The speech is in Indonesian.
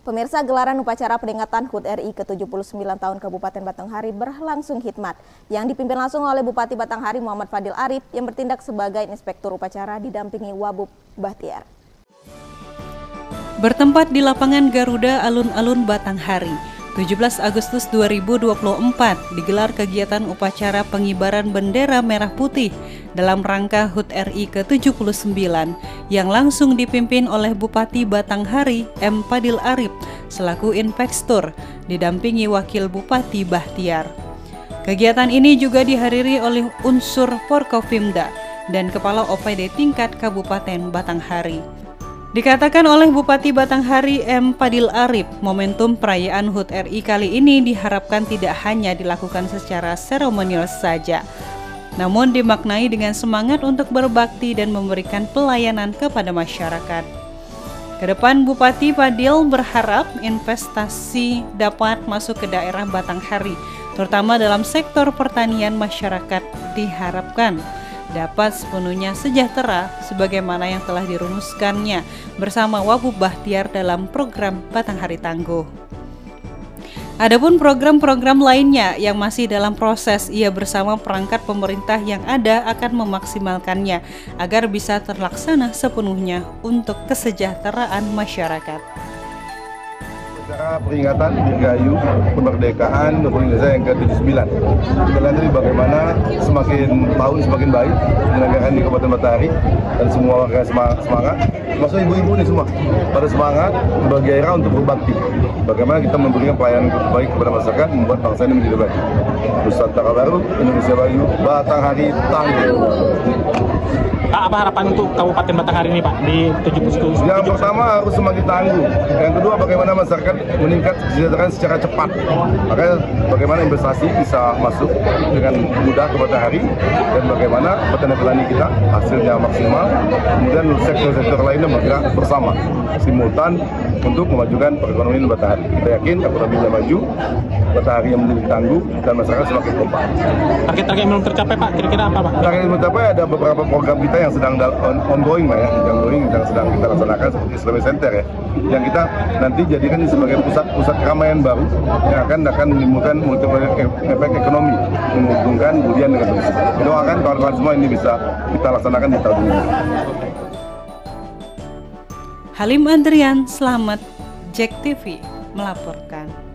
Pemirsa gelaran upacara peringatan HUT RI ke-79 tahun Kabupaten Batanghari berlangsung hikmat yang dipimpin langsung oleh Bupati Batanghari Muhammad Fadil Arif yang bertindak sebagai inspektur upacara didampingi Wabub Bahtiar. Bertempat di lapangan Garuda Alun-Alun Batanghari, 17 Agustus 2024 digelar kegiatan upacara pengibaran bendera merah putih dalam rangka HUT RI ke-79 yang langsung dipimpin oleh Bupati Batanghari M. Padil Arif selaku Inspektur didampingi Wakil Bupati Bahtiar. Kegiatan ini juga dihadiri oleh unsur Forkopimda dan Kepala OPD tingkat Kabupaten Batanghari. Dikatakan oleh Bupati Batanghari M. Padil Arif, momentum perayaan HUT RI kali ini diharapkan tidak hanya dilakukan secara seremonial saja, namun dimaknai dengan semangat untuk berbakti dan memberikan pelayanan kepada masyarakat. Ke depan Bupati Padil berharap investasi dapat masuk ke daerah Batanghari, terutama dalam sektor pertanian masyarakat diharapkan dapat sepenuhnya sejahtera sebagaimana yang telah dirumuskannya bersama Wabub Bahtiar dalam program Batanghari Tangguh. Adapun program-program lainnya yang masih dalam proses, ia bersama perangkat pemerintah yang ada akan memaksimalkannya agar bisa terlaksana sepenuhnya untuk kesejahteraan masyarakat acara peringatan Dirgayu kemerdekaan Republik Indonesia yang ke-79. Kita lihat tadi bagaimana semakin tahun semakin baik penyelenggaraan di Kabupaten Matahari dan semua warga semangat, termasuk ibu-ibu ini semua pada semangat bergairah untuk berbakti. Bagaimana kita memberikan pelayanan terbaik kepada masyarakat, membuat bangsa ini menjadi baik. Nusantara Baru, Indonesia Bayu, Batanghari Tangguh. Apa harapan untuk Kabupaten Batanghari ini Pak di 70 Yang pertama harus semakin tangguh. Yang kedua bagaimana masyarakat meningkat kesejahteraan secara cepat. Makanya bagaimana investasi bisa masuk dengan mudah ke Batanghari dan bagaimana petani-petani kita hasilnya maksimal. Kemudian sektor-sektor lainnya bergerak bersama simultan untuk memajukan perekonomian Batanghari. Kita yakin ekonominya maju, Batanghari yang menjadi tangguh dan masyarakat semakin kompak. Target-target yang belum tercapai Pak, kira-kira apa Pak? Target yang tercapai ada beberapa program kita yang sedang on, ongoing Pak ya, yang ongoing yang sedang kita laksanakan seperti Islamic Center ya, yang kita nanti jadikan sebagai pusat-pusat keramaian baru yang akan akan menimbulkan multiplier efek ekonomi, menguntungkan Budian dengan turis. Doakan kawan-kawan semua ini bisa kita laksanakan di tahun ini. Halim Andrian, Selamat, Jack TV melaporkan.